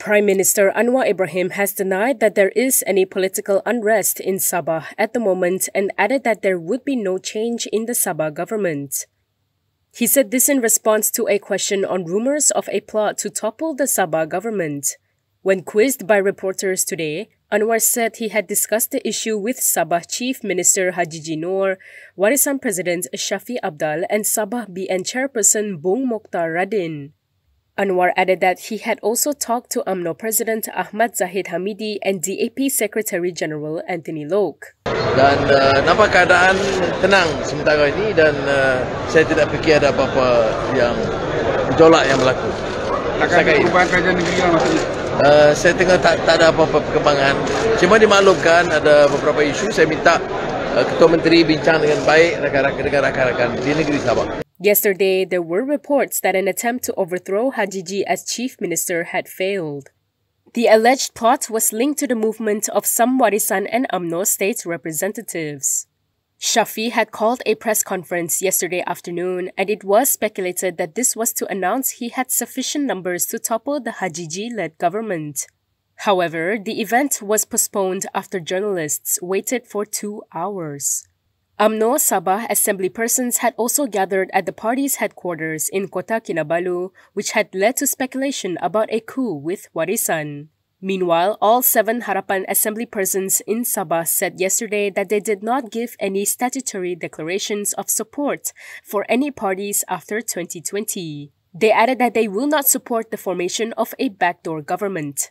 Prime Minister Anwar Ibrahim has denied that there is any political unrest in Sabah at the moment and added that there would be no change in the Sabah government. He said this in response to a question on rumors of a plot to topple the Sabah government. When quizzed by reporters today, Anwar said he had discussed the issue with Sabah Chief Minister Hajiji Noor, Warisan President Shafie Apdal, and Sabah BN Chairperson Bung Mokhtar Radin. Anwar added that he had also talked to UMNO President Ahmad Zahid Hamidi and DAP Secretary General Anthony Lok. Dan uh, nampak keadaan tenang sementara ini dan uh, saya tidak fikir ada apa-apa yang gejolak yang berlaku. Akan ada perubahan kerajaan negeri lah maksudnya? Uh, saya tengok tak, tak ada apa-apa perkembangan. Cuma dimaklumkan ada beberapa isu saya minta uh, Ketua Menteri bincang dengan baik dengan rakan-rakan di negeri Sabah. Yesterday, there were reports that an attempt to overthrow Hajiji as chief minister had failed. The alleged plot was linked to the movement of some Warisan and UMNO state representatives. Shafie had called a press conference yesterday afternoon, and it was speculated that this was to announce he had sufficient numbers to topple the Hajiji led government. However, the event was postponed after journalists waited for two hours. UMNO Sabah assembly persons had also gathered at the party's headquarters in Kota Kinabalu, which had led to speculation about a coup with Warisan. Meanwhile, all seven Harapan assembly persons in Sabah said yesterday that they did not give any statutory declarations of support for any parties after 2020. They added that they will not support the formation of a backdoor government.